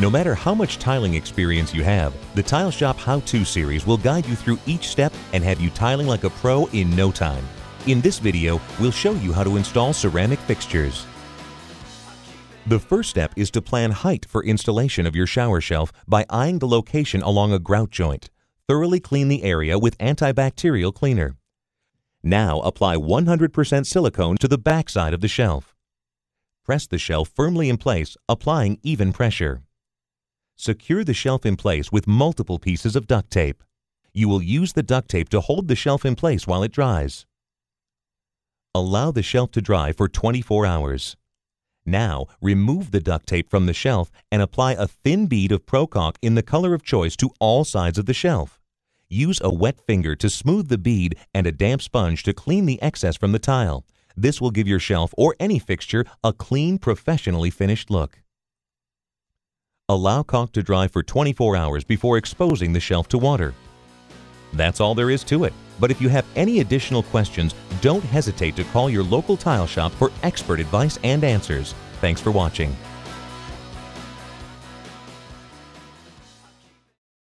No matter how much tiling experience you have, the Tile Shop How To series will guide you through each step and have you tiling like a pro in no time. In this video, we'll show you how to install ceramic fixtures. The first step is to plan height for installation of your shower shelf by eyeing the location along a grout joint. Thoroughly clean the area with antibacterial cleaner. Now apply 100% silicone to the backside of the shelf. Press the shelf firmly in place, applying even pressure. Secure the shelf in place with multiple pieces of duct tape. You will use the duct tape to hold the shelf in place while it dries. Allow the shelf to dry for 24 hours. Now, remove the duct tape from the shelf and apply a thin bead of Pro-Caulk in the color of choice to all sides of the shelf. Use a wet finger to smooth the bead and a damp sponge to clean the excess from the tile. This will give your shelf or any fixture a clean, professionally finished look. Allow caulk to dry for 24 hours before exposing the shelf to water. That's all there is to it. But if you have any additional questions, don't hesitate to call your local tile shop for expert advice and answers. Thanks for watching.